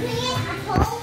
可以打头。